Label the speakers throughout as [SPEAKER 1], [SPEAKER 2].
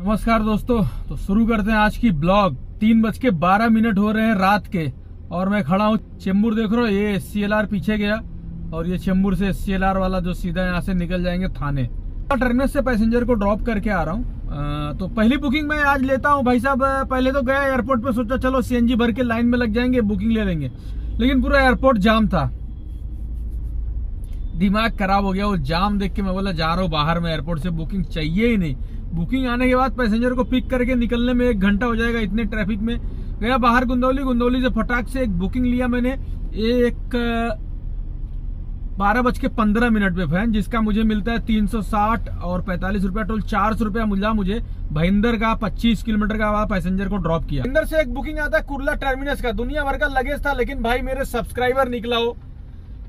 [SPEAKER 1] नमस्कार दोस्तों तो शुरू करते हैं आज की ब्लॉग। तीन बज के बारह मिनट हो रहे हैं रात के, और मैं खड़ा हूँ। चेंबूर देख रहा हो, ये एससीएलआर पीछे गया, और ये चेंबूर से एस वाला जो सीधा यहाँ से निकल जाएँगे थाने। टर्मिनल से पैसेंजर को ड्रॉप करके आ रहा हूँ। तो पहली बुकिंग मैं आज लेता हूँ। भाई साहब, पहले तो गया एयरपोर्ट पे, सोचा चलो सीएनजी भर के लाइन में लग जाएँगे बुकिंग ले लेंगे। लेकिन पूरा एयरपोर्ट जाम था। दिमाग खराब हो गया, वो जाम देख के मैं बोला, जा रहा हूँ बाहर, में एयरपोर्ट से बुकिंग चाहिए ही नहीं. बुकिंग आने के बाद पैसेंजर को पिक करके निकलने में एक घंटा हो जाएगा इतने ट्रैफ़िक में। गया बाहर गुंदौली गुंदौली से फटाक से एक बुकिंग लिया मैंने, एक, बारह बज के पंद्रह मिनट पे फ़ैन जिसका मुझे मिलता है तीन सौ साठ और पैंतालीस रुपया, टोल चार सौ रुपया मिला मुझे भईंदर का पच्चीस किलोमीटर का पैसेंजर को ड्रॉप किया। भईंदर से एक बुकिंग आता है कुर्ला टर्मिनस का। दुनिया भर का लगेज था, लेकिन भाई मेरे सब्सक्राइबर निकला हो।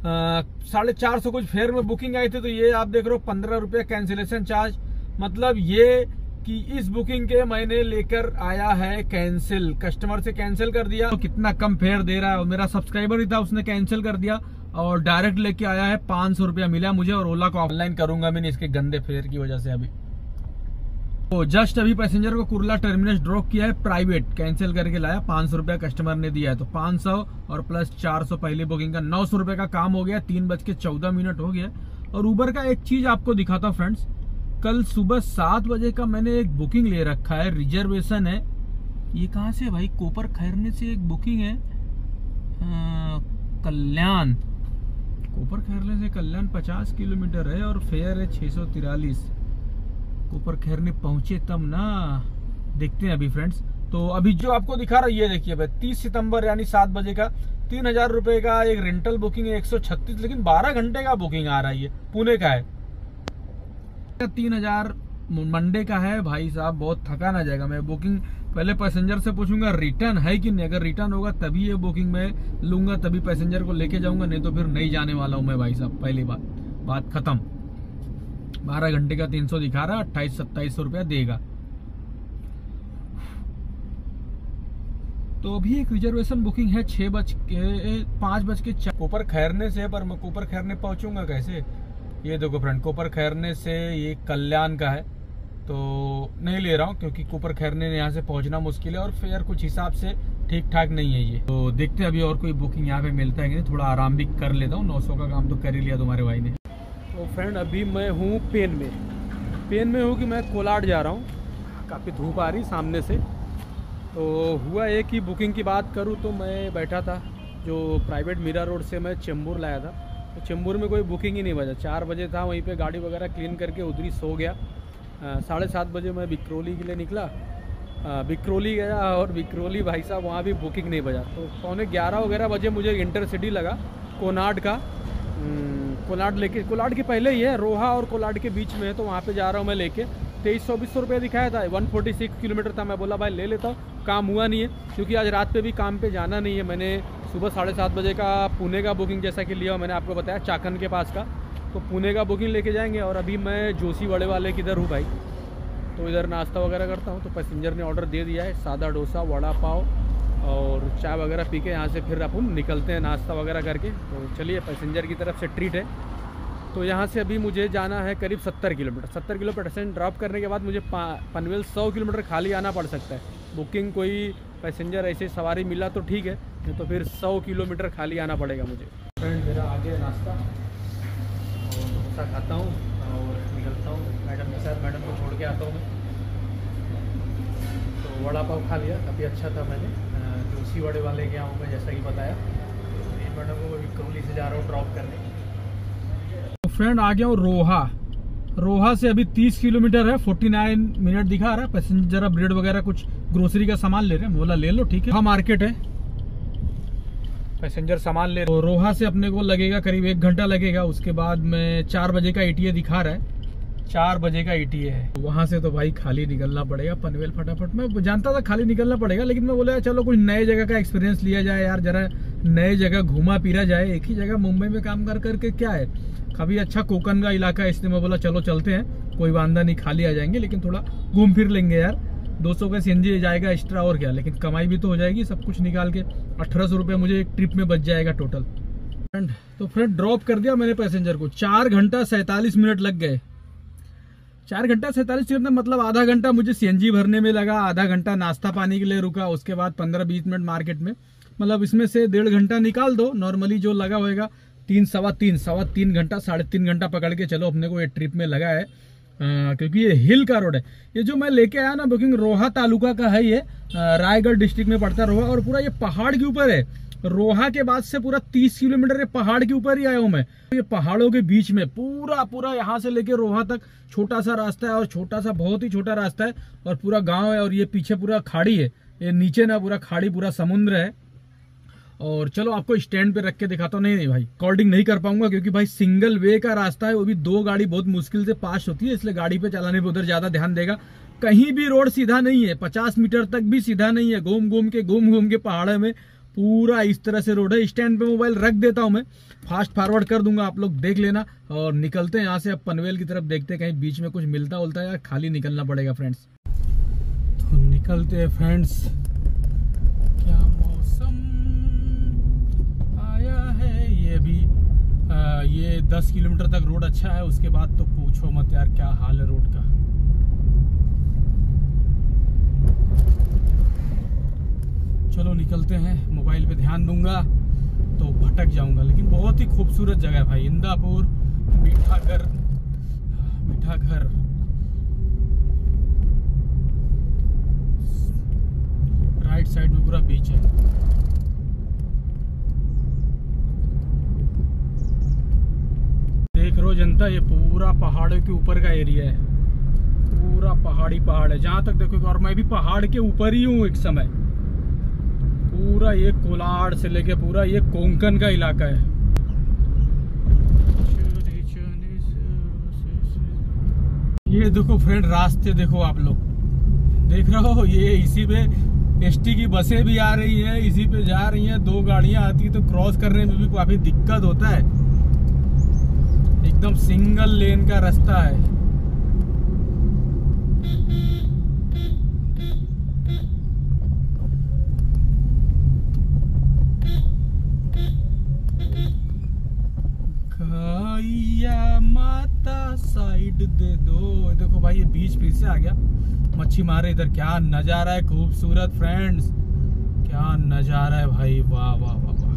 [SPEAKER 1] साढ़े चार सौ कुछ फेयर में बुकिंग आई थी तो ये आप देख रहे हो, पंद्रह रुपये कैंसिलेशन चार्ज मतलब ये कि इस बुकिंग के मैंने लेकर आया है कैंसिल कस्टमर से कैंसिल कर दिया। तो कितना कम फेयर दे रहा है मेरा सब्सक्राइबर ही था, उसने कैंसिल कर दिया, और डायरेक्ट लेके आया है पाँच सौ रुपया मिला मुझे, और ओला को ऑनलाइन करूँगा मैंने इसके गंदे फेयर की वजह से अभी। तो जस्ट अभी पैसेंजर को कुरला टर्मिनस ड्रॉप किया है प्राइवेट, कैंसिल करके लाया, पाँच सौ रुपया कस्टमर ने दिया है। तो पाँच सौ और प्लस चार सौ पहले बुकिंग का नौ सौ रुपए का काम हो गया, तीन बज के चौदह मिनट हो गया। और उबर का एक चीज़ आपको दिखाता हूँ फ्रेंड्स कल सुबह सात बजे का मैंने एक बुकिंग ले रखा है रिजर्वेशन है। ये कहाँ से भाई? कोपर खैरने से एक बुकिंग है। कल्याण। कोपर खैरने से कल्याण पचास किलोमीटर है और फेयर है छह सौ तिरालीस। कोपर खैरने पहुँचे तब ना, देखते हैं अभी फ्रेंड्स तो अभी जो आपको दिखा रहा है, ये देखिए भाई, तीस सितंबर यानी सात बजे का, तीन हज़ार रुपए का एक रेंटल बुकिंग है, एक सौ छत्तीस, लेकिन बारह घंटे का बुकिंग आ रहा है ये, पुणे का है। तीन हज़ार मंडे का है, भाई साहब, बहुत थका ना जाएगा। मैं बुकिंग पहले पैसेंजर से पूछूँगा रिटर्न है कि नहीं? अगर रिटर्न होगा, तभी ये बुकिंग मैं लूँगा, तभी पैसेंजर को लेके जाऊँगा, नहीं तो फिर नहीं जाने वाला हूँ मैं भाई साहब, पहली बात। बात खत्म। बारह घंटे का तीन सौ दिखा रहा है अट्ठाईस, सत्ताईस सौ रुपया देगा। तो अभी एक रिजर्वेशन बुकिंग है, छह बज के, पाँच बज के कोपर खैरने से, पर मैं कोपर खैरने पहुंचूँगा कैसे? ये देखो फ्रेंड कोपर खैरने से ये कल्याण का है। तो नहीं ले रहा हूँ, क्योंकि कोपर खैरने यहाँ से पहुँचना मुश्किल है और फेयर कुछ हिसाब से ठीक ठाक नहीं है ये। तो देखते हैं, अभी और कोई बुकिंग यहाँ पे मिलता है कि नहीं, थोड़ा आराम भी कर लेता हूँ। 900 का काम तो कर ही लिया तुम्हारे भाई ने। तो फ्रेंड अभी मैं हूँ पेन में। पेन में हूँ कि मैं कोलाड जा रहा हूँ। काफ़ी धूप आ रही सामने से। तो हुआ एक ही बुकिंग की बात करूँ तो मैं बैठा था, जो प्राइवेट मीरा रोड से मैं चेंबूर लाया था। तो चेंबूर में कोई बुकिंग ही नहीं बजा चार बजे था, वहीं पे गाड़ी वगैरह क्लीन करके उधरी सो गया। साढ़े सात बजे मैं बिक्रोली के लिए निकला। बिक्रोली गया और बिक्रोली भाई साहब, वहाँ भी बुकिंग नहीं बजा तो पौने ग्यारह वगैरह बजे मुझे इंटरसिटी लगा, कोनाड का। कोलाड लेके, कोलाड के पहले ही है, रोहा और कोलाड के बीच में है तो वहाँ पे जा रहा हूँ मैं लेके। तेईस चौबीस सौ रुपये दिखाया था वन फोर्टी सिक्स किलोमीटर था, मैं बोला, भाई, ले लेता हूँ, काम हुआ नहीं है, क्योंकि आज रात पे भी काम पे जाना नहीं है, मैंने सुबह साढ़े सात बजे का पुणे का बुकिंग जैसा कि लिया, मैंने आपको बताया, चाकन के पास का। तो पुणे का बुकिंग लेके जाएँगे, और अभी मैं जोशी बड़े वाले किधर हूँ भाई। तो इधर नाश्ता वगैरह करता हूँ तो पैसेंजर ने ऑर्डर दे दिया है, सादा डोसा, वड़ा पाव और चाय वगैरह पी के यहाँ से फिर अपन निकलते हैं नाश्ता वगैरह करके। तो चलिए, पैसेंजर की तरफ़ से ट्रीट है। तो यहाँ से अभी मुझे जाना है करीब सत्तर किलोमीटर। सत्तर किलोमीटर पैसेंजर ड्रॉप करने के बाद मुझे पनवेल सौ किलोमीटर खाली आना पड़ सकता है। बुकिंग कोई पैसेंजर ऐसे सवारी मिला तो ठीक है, नहीं तो फिर सौ किलोमीटर खाली आना पड़ेगा मुझे। फ्रेंड मेरा आगे नाश्ता। और डोसा खाता हूँ और निकलता हूँ। मैडम के साथ मैडम को छोड़ के आता हूँ मैं। तो वड़ा पाव खा लिया काफ़ी अच्छा था मैंने। जोशी वड़े वाले के यहाँ मैं जैसा कि बताया। मैडम को विक्रोली से जा रहा हूँ ड्रॉप करने। तो फ्रेंड आ गया हूँ रोहा। रोहा से अभी 30 किलोमीटर है 49 मिनट दिखा रहा है। पैसेंजर ब्रेड वगैरह कुछ ग्रोसरी का सामान ले रहे हैं। बोला, ले लो, ठीक है। हाँ मार्केट है। पैसेंजर सामान ले तो रोहा से अपने को लगेगा, करीब एक घंटा लगेगा। उसके बाद में चार बजे का एटीए दिखा रहा है। चार बजे का एटीए है। तो वहाँ से तो भाई खाली निकलना पड़ेगा पनवेल फटाफट। मैं जानता था खाली निकलना पड़ेगा, लेकिन मैं बोला, चलो कुछ नए जगह का एक्सपीरियंस लिया जाए यार, जरा नए जगह घूमा फिरा जाए। एक ही जगह मुंबई में काम कर, करके क्या है? कभी अच्छा कोकन का इलाका है, इसलिए मैं बोला, चलो चलते हैं, कोई वादा नहीं, खाली आ जाएँगे, लेकिन थोड़ा घूम फिर लेंगे यार। दो सौ का सी जाएगा एक्स्ट्रा और क्या, लेकिन कमाई भी तो हो जाएगी, सब कुछ निकाल के अठारह सौ रुपये मुझे एक ट्रिप में बच जाएगा टोटल फ्रेंड तो फ्रेंड ड्रॉप कर दिया मैंने पैसेंजर को। चार घंटा सैतालीस मिनट लग गए। चार घंटा सैतालीस मिनट में मतलब आधा घंटा मुझे सीएनजी भरने में लगा आधा घंटा नाश्ता पानी के लिए रुका उसके बाद पंद्रह बीस मिनट मार्केट में। मतलब इसमें से डेढ़ घंटा निकाल दो नॉर्मली जो लगा होएगा तीन सवा तीन सवा तीन घंटा साढ़े तीन घंटा पकड़ के चलो अपने को ये ट्रिप में लगा है। आ, क्योंकि ये हिल का रोड है। ये जो मैं लेके आया ना बुकिंग रोहा तालुका का है ये रायगढ़ डिस्ट्रिक्ट में पड़ता है रोहा और पूरा ये पहाड़ के ऊपर है। रोहा के बाद से पूरा तीस किलोमीटर ये पहाड़ के ऊपर ही आया हूँ मैं। ये पहाड़ों के बीच में पूरा पूरा यहाँ से लेके रोहा तक छोटा सा रास्ता है और छोटा सा, बहुत ही छोटा रास्ता है और पूरा गाँव है और ये पीछे पूरा खाड़ी है। ये नीचे ना पूरा खाड़ी, पूरा समुद्र है। और चलो आपको स्टैंड पे रख के दिखाता हूँ। नहीं नहीं भाई कॉल्डिंग नहीं कर पाऊँगा क्योंकि भाई सिंगल वे का रास्ता है, वो भी दो गाड़ी बहुत मुश्किल से पास होती है, इसलिए गाड़ी पे चलाने पे उधर ज़्यादा ध्यान देगा। कहीं भी रोड सीधा नहीं है, पचास मीटर तक भी सीधा नहीं है घूम घूम के घूम घूम के पहाड़ में। पूरा इस तरह से रोड है। स्टैंड पे मोबाइल रख देता हूँ मैं। फास्ट फॉरवर्ड कर दूँगा आप लोग देख लेना। और निकलते हैं यहाँ से अब पनवेल की तरफ़ देखते हैं कहीं बीच में कुछ मिलता उलता या खाली निकलना पड़ेगा फ्रेंड्स तो निकलते हैं फ्रेंड्स क्या मौसम आया है? ये भी आ, ये दस किलोमीटर तक रोड अच्छा है उसके बाद तो पूछो मत यार क्या हाल है रोड का चलो निकलते हैं, मोबाइल पे ध्यान दूँगा तो भटक जाऊँगा। लेकिन बहुत ही खूबसूरत जगह है भाई, इंदापुर मीठा घर राइट साइड में पूरा बीच है। देख रो जनता, ये पूरा पहाड़ों के ऊपर का एरिया है। पूरा पहाड़ी पहाड़ है। जहाँ तक देखो और मैं भी पहाड़ के ऊपर ही हूँ एक समय। पूरा ये कोलाड़ से लेके पूरा ये कोंकण का इलाका है। ये देखो फ्रेंड रास्ते देखो आप लोग। देख रहे हो, ये इसी पे एसटी की बसें भी आ रही है, इसी पे जा रही हैं, दो गाड़ियाँ आती है तो क्रॉस करने में भी काफ़ी दिक्कत होता है। एकदम सिंगल लेन का रास्ता है। गैया माता साइड दे दो। देखो भाई, ये बीच फिर से आ गया। मच्छी मारे इधर। क्या नज़ारा है, खूबसूरत फ्रेंड्स क्या नज़ारा है भाई। वाह वाह वाह वाह।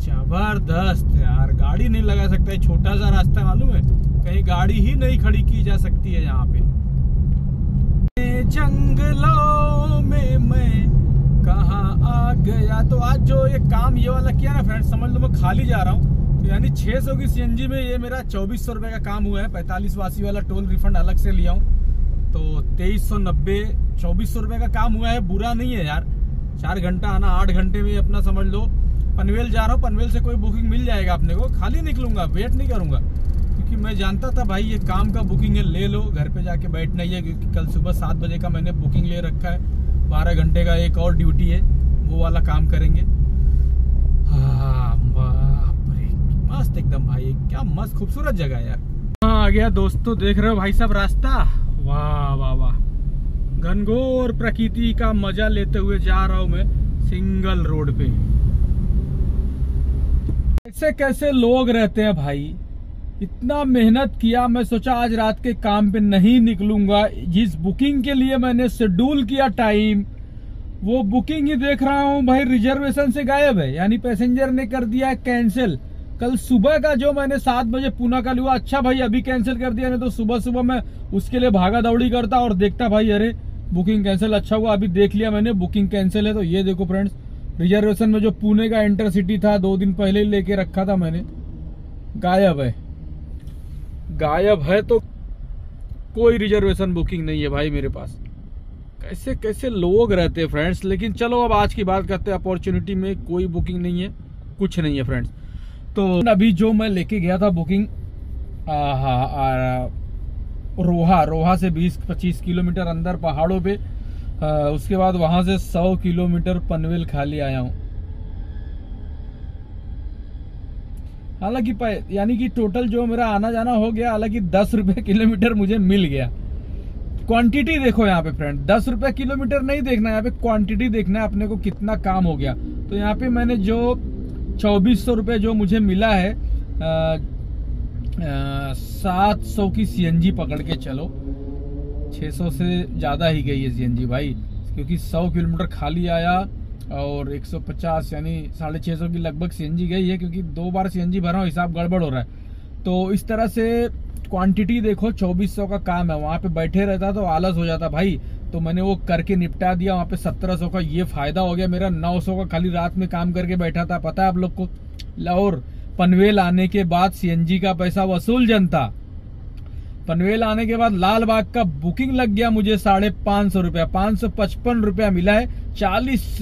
[SPEAKER 1] ज़बरदस्त यार। गाड़ी नहीं लगा सकता। छोटा सा रास्ता मालूम है। कहीं गाड़ी ही नहीं खड़ी की जा सकती है यहाँ पे। जंगलों में मैं कहा आ गया? तो आज जो ये काम, ये वाला किया ना फ्रेंड समझ लो मैं खाली जा रहा हूँ। तो यानी 600 की सीएनजी में ये मेरा चौबीस सौ का काम हुआ है। पैंतालीस वासी वाला टोल रिफंड अलग से लिया हूँ। तो तेईस सौ नब्बे, चौबीस सौ का काम हुआ है। बुरा नहीं है यार। चार घंटा आना, आठ घंटे में अपना समझ लो। पनवेल जा रहा हूँ, पनवेल से कोई बुकिंग मिल जाएगा अपने को। खाली निकलूँगा वेट नहीं करूँगा। क्योंकि मैं जानता था भाई, ये काम का बुकिंग है, ले लो। घर पे जाके बैठना ही है, क्योंकि कल सुबह सात बजे का मैंने बुकिंग ले रखा है। बारह घंटे का एक और ड्यूटी है, वो वाला काम करेंगे। हाँ मस्त एकदम भाई, क्या मस्त खूबसूरत जगह है यार। हाँ आ गया दोस्तों देख रहे हो भाई साहब रास्ता। वाह वाह वाह। घनघोर प्रकृति का मज़ा लेते हुए जा रहा हूँ मैं सिंगल रोड पे। कैसे कैसे लोग रहते हैं भाई? इतना मेहनत किया, मैं सोचा आज रात के काम पे नहीं निकलूँगा। जिस बुकिंग के लिए मैंने शेड्यूल किया टाइम वो बुकिंग ही देख रहा हूँ भाई रिजर्वेशन से गायब है। यानी पैसेंजर ने कर दिया कैंसिल कल सुबह का जो मैंने सात बजे पूना का लिया अच्छा भाई, अभी कैंसिल कर दिया, नहीं तो सुबह सुबह मैं उसके लिए भागा दौड़ी करता और देखता भाई, अरे बुकिंग कैंसिल अच्छा हुआ, अभी देख लिया मैंने बुकिंग कैंसिल है तो ये देखो फ्रेंड्स रिजर्वेशन में जो पुणे का इंटरसिटी था, दो दिन पहले लेके रखा था मैंने, गायब है। गायब है तो कोई रिजर्वेशन बुकिंग नहीं है भाई मेरे पास। कैसे कैसे लोग रहते हैं फ्रेंड्स लेकिन चलो अब आज की बात करते हैं अपॉर्चुनिटी में कोई बुकिंग नहीं है, कुछ नहीं है फ्रेंड्स तो अभी जो मैं लेके गया था बुकिंग रोहा रोहा से 20-25 किलोमीटर अंदर पहाड़ों पे आ, उसके बाद वहाँ से 100 किलोमीटर पनवेल खाली आया हूँ। हालाँकि यानी कि टोटल जो मेरा आना जाना हो गया हालाँकि दस रुपए किलोमीटर मुझे मिल गया। क्वांटिटी देखो यहाँ पे फ्रेंड दस रुपए किलोमीटर नहीं देखना यहाँ पे क्वांटिटी देखना है अपने को कितना काम हो गया। तो यहाँ पे मैंने जो चौबीस सौ रुपये जो मुझे मिला है सात सौ की सीएनजी पकड़ के चलो। 600 से ज़्यादा ही गई है सीएनजी भाई, क्योंकि 100 किलोमीटर खाली आया और 150 यानी साढ़े छः सौ की लगभग सीएनजी गई है, क्योंकि दो बार सीएनजी भरा हूँ हिसाब गड़बड़ हो रहा है। तो इस तरह से क्वांटिटी देखो 2400 का काम है। वहाँ पे बैठे रहता तो आलस हो जाता भाई। तो मैंने वो करके निपटा दिया, वहाँ पे 1700 का ये फ़ायदा हो गया मेरा। 900 का खाली रात में काम करके बैठा था, पता है आप लोग को? लाहौर, पनवेल आने के बाद सीएनजी का पैसा वसूल जनता पनवेल आने के बाद लाल बाग का बुकिंग लग गया मुझे साढ़े पाँच सौ रुपया। पाँच सौ पचपन रुपया मिला है। चालीस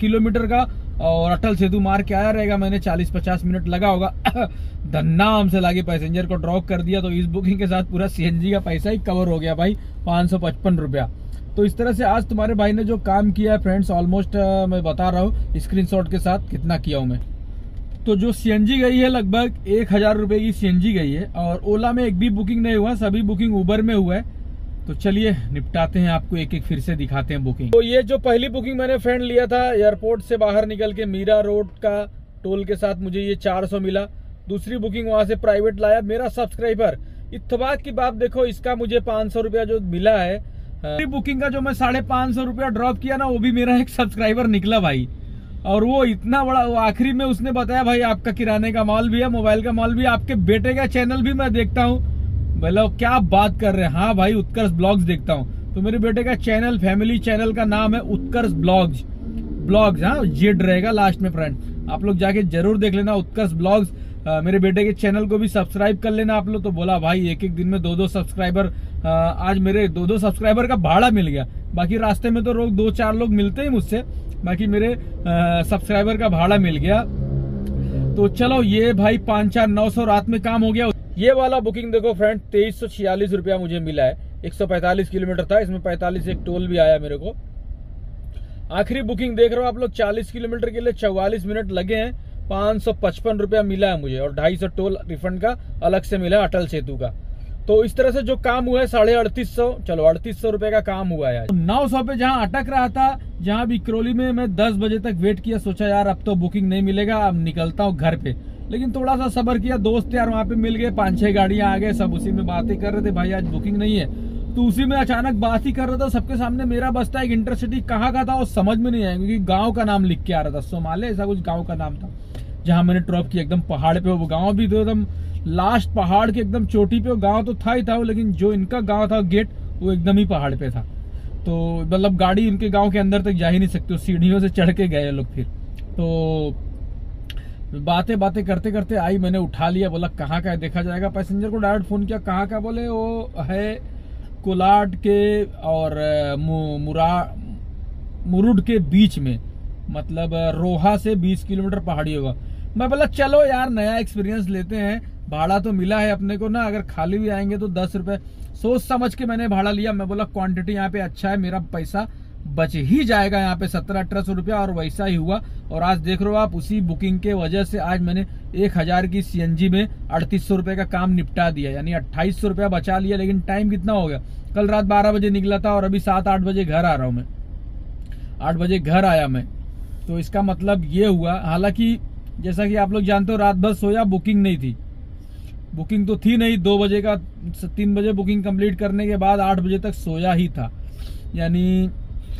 [SPEAKER 1] किलोमीटर का और अटल सेतु मार के आया रहेगा। मैंने 40-50 मिनट लगा होगा। धन्नाम से लागे पैसेंजर को ड्रॉप कर दिया तो इस बुकिंग के साथ पूरा सीएनजी का पैसा ही कवर हो गया भाई, पाँच रुपया। तो इस तरह से आज तुम्हारे भाई ने जो काम किया है फ्रेंड्स ऑलमोस्ट मैं बता रहा हूँ स्क्रीनशॉट के साथ कितना किया हूँ मैं। तो जो सीएनजी गई है, लगभग एक हज़ार रुपए की सीएनजी गई है, और ओला में एक भी बुकिंग नहीं हुआ, सभी बुकिंग उबर में हुआ है। तो चलिए, निपटाते हैं आपको एक एक फिर से दिखाते हैं बुकिंग तो ये जो पहली बुकिंग मैंने फ्रेंड लिया था एयरपोर्ट से बाहर निकल के मीरा रोड का टोल के साथ मुझे ये 400 मिला। दूसरी बुकिंग वहाँ से प्राइवेट लाया, मेरा सब्सक्राइबर इतबाक की बात देखो, इसका मुझे पाँच सौ रुपया जो मिला है बुकिंग का जो मैं साढ़े पाँच सौ रुपया ड्रॉप किया ना, वो भी मेरा एक सब्सक्राइबर निकला भाई। और वो इतना बड़ा आखिरी में उसने बताया, भाई आपका किराने का माल भी है मोबाइल का माल भी आपके बेटे का चैनल भी मैं देखता हूँ। बोलो क्या बात कर रहे हैं? हाँ भाई, उत्कर्ष ब्लॉग्स देखता हूँ। तो मेरे बेटे का चैनल फैमिली चैनल का नाम है उत्कर्ष ब्लॉग्स। ब्लॉग्स हाँ जेड रहेगा लास्ट में फ्रेंड आप लोग जाके ज़रूर देख लेना उत्कर्ष ब्लॉग्स। मेरे बेटे के चैनल को भी सब्सक्राइब कर लेना आप लोग। तो बोला, भाई एक एक दिन में दो दो सब्सक्राइबर आज मेरे दो दो सब्सक्राइबर का भाड़ा मिल गया। बाकी रास्ते में तो रोग दो चार लोग मिलते ही मुझसे। बाकी मेरे सब्सक्राइबर का भाड़ा मिल गया। तो चलो, ये भाई पाँच चार नौ सौ रात में काम हो गया। ये वाला बुकिंग देखो फ्रेंड तेईस सौ छियालीस रुपया मुझे मिला है। एक सौ पैंतालीस किलोमीटर था, इसमें पैंतालीस एक टोल भी आया मेरे को। आखिरी बुकिंग देख रहे हो आप लोग, चालीस किलोमीटर के लिए चौवालीस मिनट लगे हैं। पाँच सौ पचपन रुपया मिला है मुझे, और ढाई सौ टोल रिफंड का अलग से मिला अटल सेतु का। तो इस तरह से जो काम हुआ है, साढ़े अड़तीस सौ, चलो अड़तीस सौ रुपए का काम हुआ है नौ सौ पे जहाँ अटक रहा था, जहाँ बिक्रोली में मैं दस बजे तक वेट किया, सोचा यार अब तो बुकिंग नहीं मिलेगा, अब निकलता हूँ घर पे। लेकिन थोड़ा सा सबर किया, दोस्त यार वहाँ पे मिल गए पाँच छह गाड़ियाँ आ गए, सब उसी में बातें कर रहे थे, भाई आज बुकिंग नहीं है। तो उसी में अचानक बात ही कर रहा था, सबके सामने मेरा बसता एक इंटरसिटी कहाँ का था, वो समझ में नहीं आया, क्योंकि गाँव का नाम लिख के आ रहा था सोमाले ऐसा कुछ गाँव का नाम था, जहाँ मैंने ड्रॉप किया, एकदम पहाड़ पे, वो गाँव भी तो एकदम लास्ट पहाड़ के एकदम चोटी पे गाँव तो था ही था, लेकिन जो इनका गाँव था गेट वो एकदम ही पहाड़ पे था। तो मतलब गाड़ी इनके गाँव के अंदर तक जा ही नहीं सकती, सीढ़ियों से चढ़ के गए लोग फिर। तो बातें बातें करते करते आई, मैंने उठा लिया, बोला, कहाँ का है? देखा जाएगा। पैसेंजर को डायरेक्ट फ़ोन किया, कहाँ का? बोले, वो है कोलाड के और मुरा, मुरुड के बीच में मतलब रोहा से 20 किलोमीटर पहाड़ी होगा मैं बोला, चलो यार, नया एक्सपीरियंस लेते हैं। भाड़ा तो मिला है अपने को ना, अगर खाली भी आएँगे तो दस रुपए। सोच समझ के मैंने भाड़ा लिया। मैं बोला क्वांटिटी यहाँ पे अच्छा है, मेरा पैसा बच ही जाएगा यहाँ पे सत्रह अठारह सौ रुपया, और वैसा ही हुआ। और आज देख रहे हो आप, उसी बुकिंग के वजह से आज मैंने एक हज़ार की सीएनजी में अड़तीस सौ रुपए का काम निपटा दिया, यानी अट्ठाईस सौ रुपया बचा लिया, लेकिन टाइम कितना हो गया? कल रात बारह बजे निकला था, और अभी सात आठ बजे घर आ रहा हूँ मैं। आठ बजे घर आया मैं। तो इसका मतलब ये हुआ, हालाँकि जैसा कि आप लोग जानते हो, रात भर सोया बुकिंग नहीं थी। बुकिंग तो थी नहीं, दो बजे का, तीन बजे बुकिंग कंप्लीट करने के बाद आठ बजे तक सोया ही था। यानी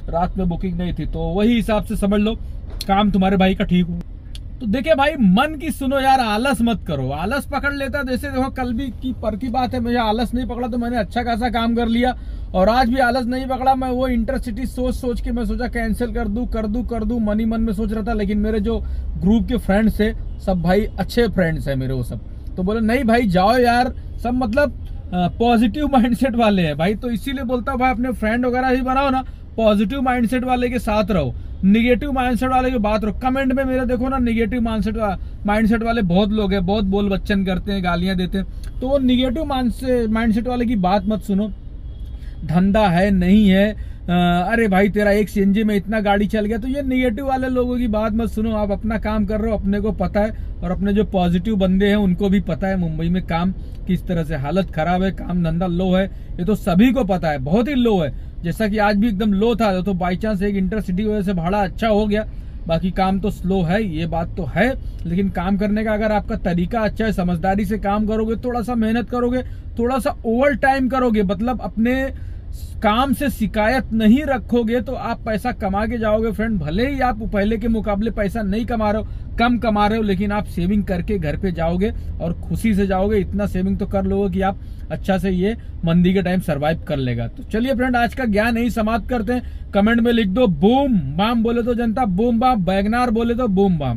[SPEAKER 1] रात में बुकिंग नहीं थी तो वही हिसाब से समझ लो, काम तुम्हारे भाई का ठीक हो तो देखिए भाई, मन की सुनो यार, आलस मत करो। आलस पकड़ लेता, जैसे देखो, कल भी की पर की बात है, मुझे आलस नहीं पकड़ा तो मैंने अच्छा खासा काम कर लिया, और आज भी आलस नहीं पकड़ा। मैं वो इंटरसिटी सोच सोच के मैं सोचा कैंसिल कर दू कर दू कर दू मनी मन में सोच रहा था, लेकिन मेरे जो ग्रुप के फ्रेंड्स है सब भाई अच्छे फ्रेंड्स है मेरे वो सब। तो बोले, नहीं भाई, जाओ यार, सब मतलब पॉजिटिव माइंडसेट वाले हैं भाई। तो इसीलिए बोलता हूँ, भाई, अपने फ्रेंड वगैरह ही बनाओ ना पॉजिटिव माइंडसेट वाले के साथ रहो। निगेटिव माइंडसेट वाले की बात रहो। कमेंट में मेरा देखो ना निगेटिव माइंडसेट माइंडसेट वाले बहुत लोग हैं बहुत बोल बच्चन करते हैं गालियाँ देते हैं। तो वो निगेटिव माइंडसेट वाले की बात मत सुनो। धंधा है नहीं है आ, अरे भाई तेरा एक सीएनजी में इतना गाड़ी चल गया तो ये निगेटिव वाले लोगों की बात मत सुनो। आप अपना काम कर रहे हो अपने को पता है और अपने जो पॉजिटिव बंदे हैं उनको भी पता है मुंबई में काम किस तरह से हालत खराब है काम धंधा लो है ये तो सभी को पता है बहुत ही लो है। जैसा कि आज भी एकदम लो था तो बाई चांस एक इंटरसिटी की वजह से भाड़ा अच्छा हो गया। बाकी काम तो स्लो है ये बात तो है, लेकिन काम करने का अगर आपका तरीका अच्छा है, समझदारी से काम करोगे, थोड़ा सा मेहनत करोगे, थोड़ा सा ओवर टाइम करोगे मतलब अपने काम से शिकायत नहीं रखोगे तो आप पैसा कमा के जाओगे फ्रेंड भले ही आप पहले के मुकाबले पैसा नहीं कमा रहे हो, कम कमा रहे हो, लेकिन आप सेविंग करके घर पे जाओगे और खुशी से जाओगे। इतना सेविंग तो कर लोगे कि आप अच्छा से ये मंदी के टाइम सरवाइव कर लेगा। तो चलिए फ्रेंड आज का ज्ञान यही समाप्त करते हैं। कमेंट में लिख दो, बूम बाम बोले तो जनता, बूम बाम बैगनार बोले तो बूम बाम